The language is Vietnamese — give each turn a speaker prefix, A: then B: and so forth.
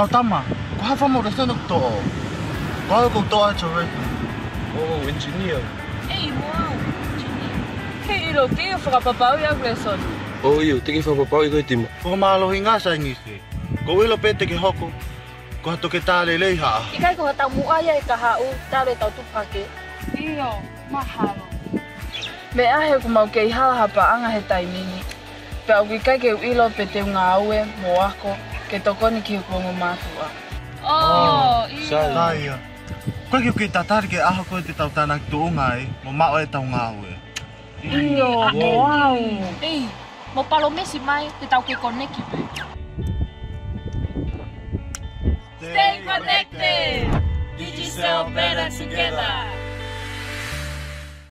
A: kau tama, ko ha famo da sanu to. Ko ko to a chore.
B: Oh, engineer.
C: Ei, wow. Kei ilo, kei whakapapau i au leson.
B: Oh, iyo, tiki whapapau i koe tima.
A: Ko malo hinga sa ngisi. Ko wilo pete ke hoko. Ko hato ke tale lei ha.
C: Ikai ko hatau mua ia i ka hau, tare tau tupake. Iyo, mahalo. Me ahe ko mau kei hala hapa anga he taimini. Pe au kikai ke ilo pe te ngā aue, mo ako, ke tokoni ki hukongo mātua. Oh,
B: Sai.
A: Tai ia. Ko ke ke tatari ke aha ko te tau tana tu ngai, mo ma o e tau ngā ue.
C: Iyo, wow.
D: Ei, mo palo mesi mai te tau ke koneki pe.
C: Stay connected! Digicel better together!